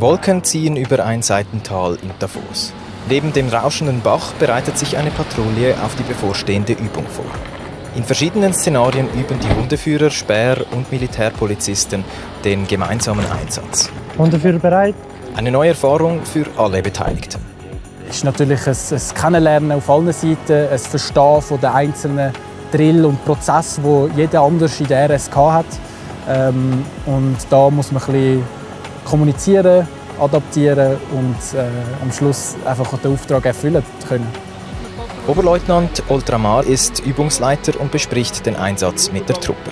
Wolken ziehen über ein Seitental in Davos. Neben dem rauschenden Bach bereitet sich eine Patrouille auf die bevorstehende Übung vor. In verschiedenen Szenarien üben die Hundeführer, Späher und Militärpolizisten den gemeinsamen Einsatz. Hundeführer bereit? Eine neue Erfahrung für alle Beteiligten. Es ist natürlich ein, ein Kennenlernen auf allen Seiten, ein Verstehen von den einzelnen Drill und Prozess, wo jeder anders in der RSK hat. Ähm, und da muss man ein bisschen kommunizieren, adaptieren und äh, am Schluss einfach den Auftrag erfüllen können. Oberleutnant Oltramar ist Übungsleiter und bespricht den Einsatz mit der Truppe.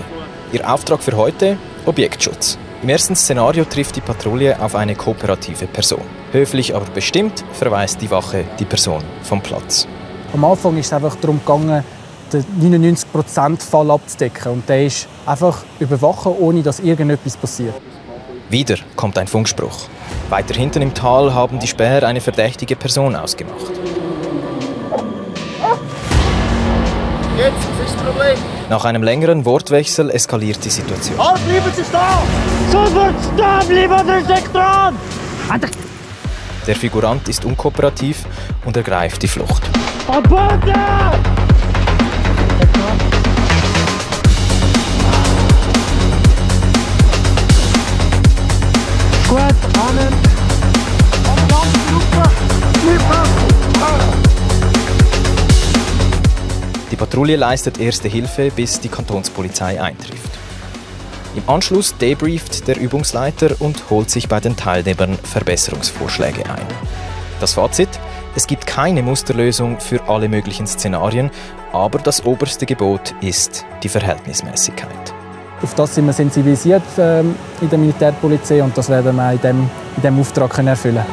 Ihr Auftrag für heute? Objektschutz. Im ersten Szenario trifft die Patrouille auf eine kooperative Person. Höflich aber bestimmt verweist die Wache die Person vom Platz. Am Anfang ist es einfach darum gegangen, den 99%-Fall abzudecken. Und der ist einfach überwachen, ohne dass irgendetwas passiert. Wieder kommt ein Funkspruch. Weiter hinten im Tal haben die Späher eine verdächtige Person ausgemacht. Jetzt, ist das Problem? Nach einem längeren Wortwechsel eskaliert die Situation. Halt, bleiben Sie! Sofort stehen bleiben, der steckt dran! Der Figurant ist unkooperativ und ergreift die Flucht. Am Boden! Die Patrouille leistet erste Hilfe, bis die Kantonspolizei eintrifft. Im Anschluss debrieft der Übungsleiter und holt sich bei den Teilnehmern Verbesserungsvorschläge ein. Das Fazit? Es gibt keine Musterlösung für alle möglichen Szenarien, aber das oberste Gebot ist die Verhältnismäßigkeit. Auf das sind wir sensibilisiert ähm, in der Militärpolizei und das werden wir in dem Auftrag können erfüllen